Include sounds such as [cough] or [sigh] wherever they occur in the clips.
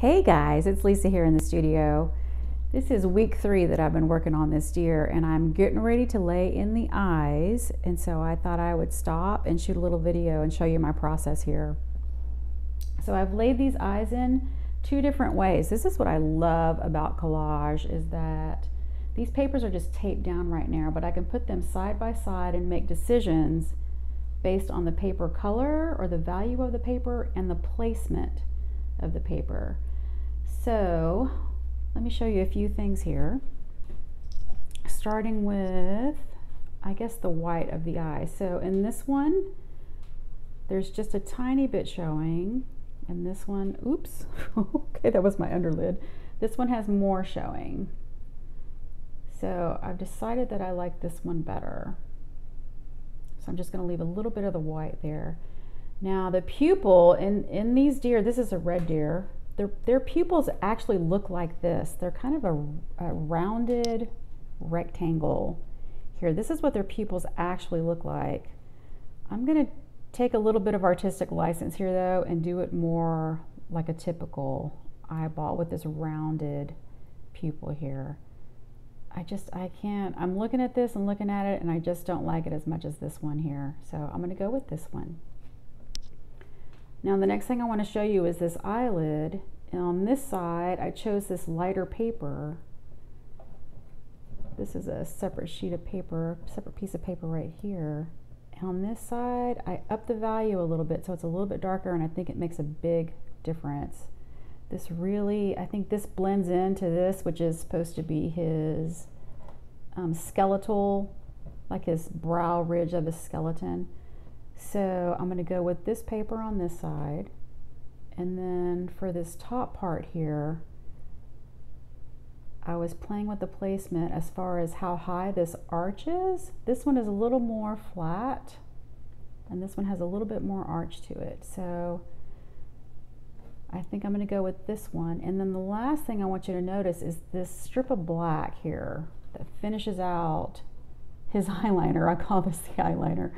Hey guys, it's Lisa here in the studio. This is week three that I've been working on this deer and I'm getting ready to lay in the eyes. And so I thought I would stop and shoot a little video and show you my process here. So I've laid these eyes in two different ways. This is what I love about collage is that these papers are just taped down right now, but I can put them side by side and make decisions based on the paper color or the value of the paper and the placement of the paper. So let me show you a few things here. Starting with, I guess, the white of the eye. So in this one, there's just a tiny bit showing. And this one, oops, [laughs] okay, that was my underlid. This one has more showing. So I've decided that I like this one better. So I'm just gonna leave a little bit of the white there. Now the pupil in, in these deer, this is a red deer, their, their pupils actually look like this. They're kind of a, a rounded rectangle here. This is what their pupils actually look like. I'm gonna take a little bit of artistic license here though and do it more like a typical eyeball with this rounded pupil here. I just, I can't, I'm looking at this and looking at it and I just don't like it as much as this one here. So I'm gonna go with this one. Now the next thing I want to show you is this eyelid. And on this side, I chose this lighter paper. This is a separate sheet of paper, separate piece of paper right here. And on this side, I up the value a little bit so it's a little bit darker and I think it makes a big difference. This really, I think this blends into this, which is supposed to be his um, skeletal, like his brow ridge of his skeleton. So I'm going to go with this paper on this side. And then for this top part here, I was playing with the placement as far as how high this arch is. This one is a little more flat and this one has a little bit more arch to it. So I think I'm going to go with this one. And then the last thing I want you to notice is this strip of black here that finishes out his [laughs] eyeliner. I call this the eyeliner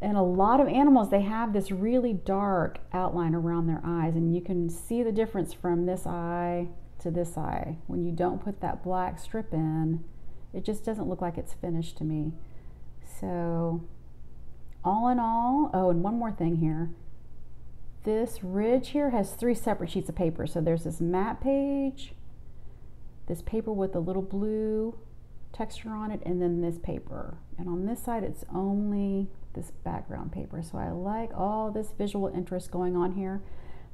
and a lot of animals they have this really dark outline around their eyes and you can see the difference from this eye to this eye. When you don't put that black strip in it just doesn't look like it's finished to me. So all in all oh and one more thing here. This ridge here has three separate sheets of paper. So there's this matte page this paper with a little blue texture on it and then this paper. And on this side it's only this background paper. So I like all this visual interest going on here.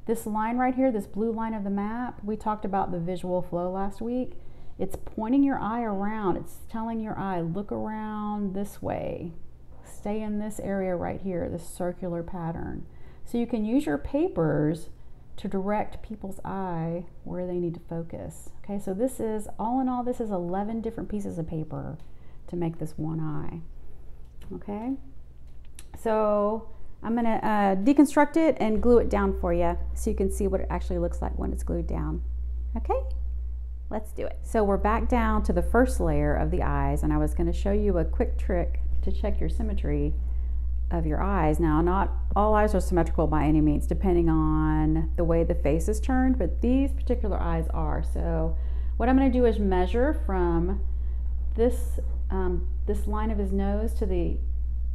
This line right here, this blue line of the map, we talked about the visual flow last week. It's pointing your eye around. It's telling your eye, look around this way. Stay in this area right here, this circular pattern. So you can use your papers to direct people's eye where they need to focus. Okay, so this is, all in all, this is 11 different pieces of paper to make this one eye. Okay. So I'm going to uh, deconstruct it and glue it down for you so you can see what it actually looks like when it's glued down. Okay, let's do it. So we're back down to the first layer of the eyes and I was going to show you a quick trick to check your symmetry of your eyes. Now, not all eyes are symmetrical by any means, depending on the way the face is turned, but these particular eyes are. So what I'm going to do is measure from this, um, this line of his nose to the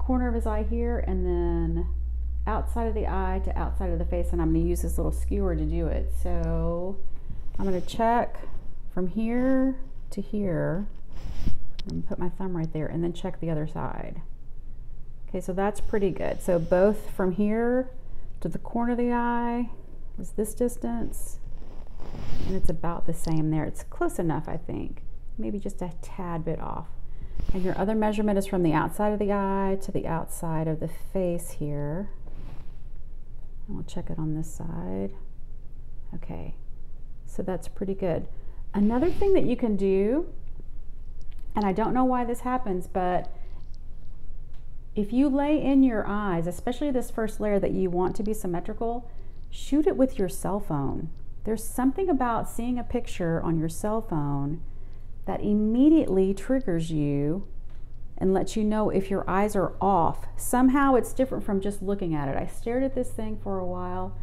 corner of his eye here and then outside of the eye to outside of the face and I'm going to use this little skewer to do it. So I'm going to check from here to here and put my thumb right there and then check the other side. Okay, so that's pretty good. So both from here to the corner of the eye is this distance and it's about the same there. It's close enough, I think. Maybe just a tad bit off. And your other measurement is from the outside of the eye to the outside of the face here. And we'll check it on this side. Okay, so that's pretty good. Another thing that you can do, and I don't know why this happens, but if you lay in your eyes, especially this first layer that you want to be symmetrical, shoot it with your cell phone. There's something about seeing a picture on your cell phone that immediately triggers you and lets you know if your eyes are off. Somehow it's different from just looking at it. I stared at this thing for a while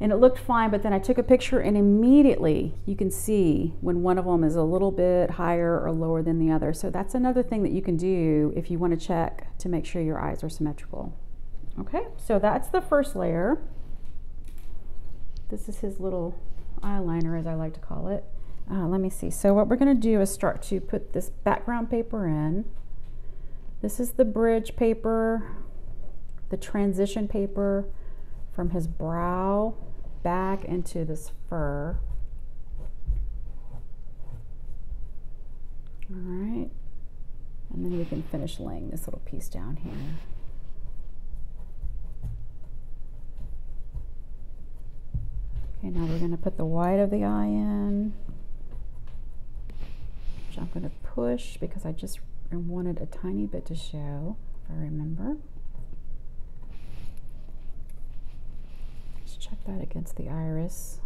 and it looked fine, but then I took a picture and immediately you can see when one of them is a little bit higher or lower than the other. So that's another thing that you can do if you want to check to make sure your eyes are symmetrical. Okay, so that's the first layer. This is his little eyeliner, as I like to call it. Uh, let me see. So what we're going to do is start to put this background paper in. This is the bridge paper, the transition paper from his brow back into this fur. All right. And then we can finish laying this little piece down here. Okay, now we're going to put the white of the eye in. I'm going to push because I just wanted a tiny bit to show, if I remember. Let's check that against the iris.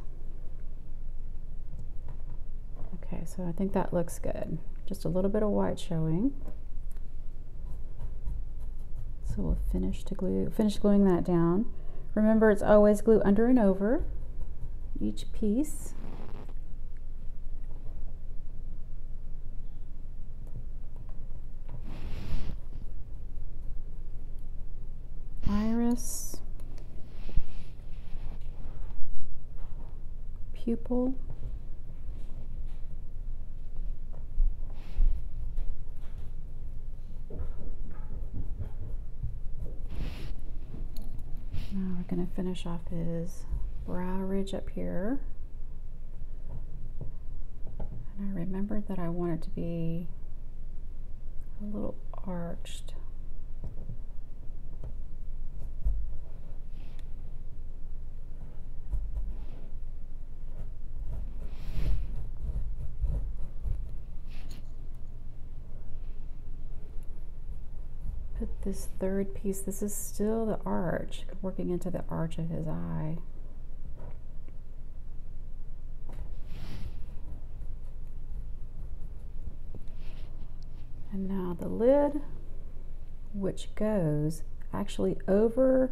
Okay, so I think that looks good. Just a little bit of white showing. So we'll finish to glue, finish gluing that down. Remember, it's always glue under and over each piece. Iris. Pupil. Now we're going to finish off his brow ridge up here. And I remembered that I want it to be a little arched. put this third piece, this is still the arch, working into the arch of his eye. And now the lid, which goes actually over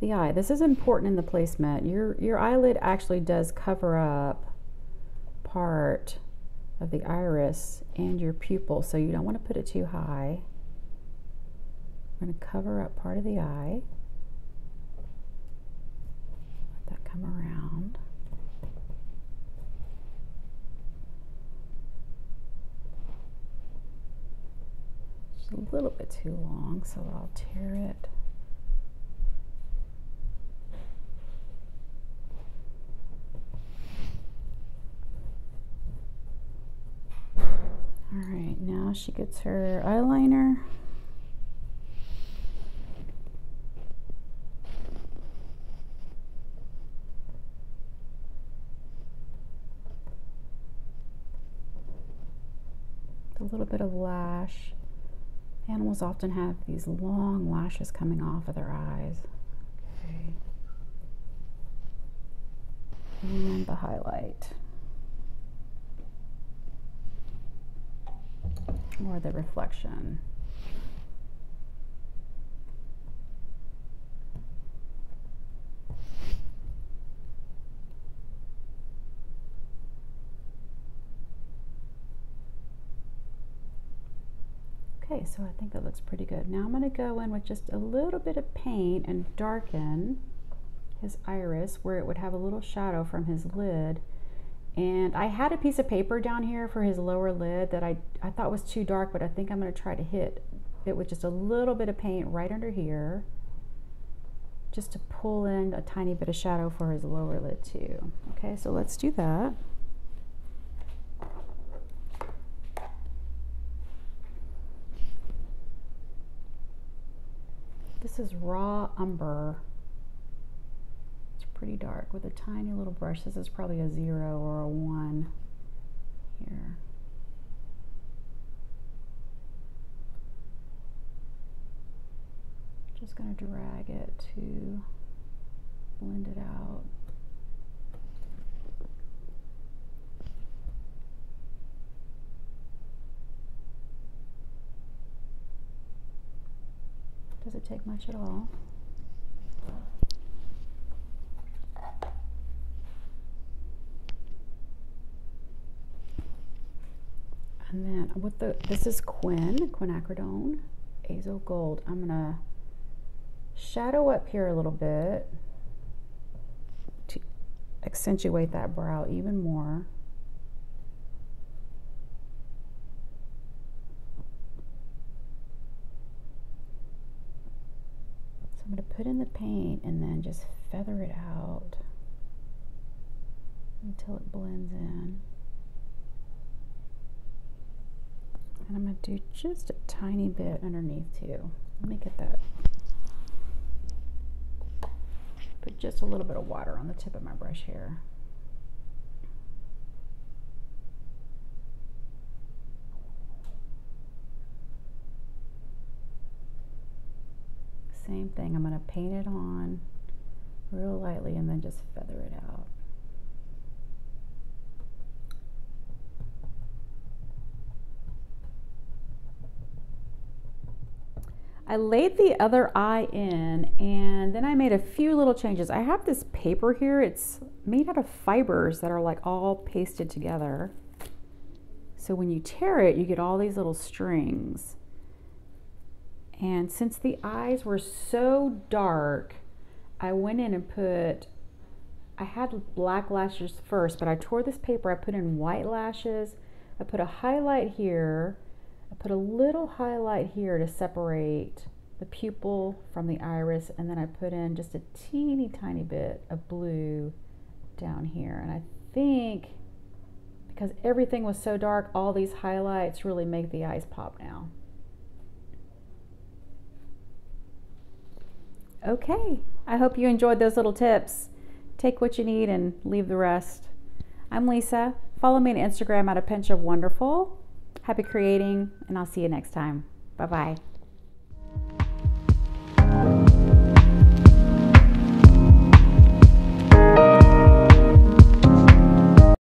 the eye. This is important in the placement. Your, your eyelid actually does cover up part of the iris and your pupil, so you don't want to put it too high. We're going to cover up part of the eye. Let that come around. It's a little bit too long, so I'll tear it. All right, now she gets her eyeliner. a little bit of lash. Animals often have these long lashes coming off of their eyes. Okay. And the highlight. Or the reflection. Okay, so I think that looks pretty good. Now I'm going to go in with just a little bit of paint and darken his iris where it would have a little shadow from his lid. And I had a piece of paper down here for his lower lid that I, I thought was too dark, but I think I'm going to try to hit it with just a little bit of paint right under here just to pull in a tiny bit of shadow for his lower lid too. Okay, so let's do that. This is raw umber. It's pretty dark with a tiny little brush. This is probably a zero or a one here. Just going to drag it to blend it out. Does it take much at all. And then with the, this is Quin, quinacridone, azo gold. I'm gonna shadow up here a little bit to accentuate that brow even more. I'm going to put in the paint and then just feather it out until it blends in. And I'm going to do just a tiny bit underneath too. Let me get that. Put just a little bit of water on the tip of my brush here. Same thing, I'm going to paint it on real lightly and then just feather it out. I laid the other eye in and then I made a few little changes. I have this paper here. It's made out of fibers that are like all pasted together. So when you tear it, you get all these little strings. And since the eyes were so dark, I went in and put, I had black lashes first, but I tore this paper, I put in white lashes, I put a highlight here, I put a little highlight here to separate the pupil from the iris, and then I put in just a teeny tiny bit of blue down here. And I think because everything was so dark, all these highlights really make the eyes pop now. Okay, I hope you enjoyed those little tips. Take what you need and leave the rest. I'm Lisa. Follow me on Instagram at a pinch of wonderful. Happy creating, and I'll see you next time. Bye bye.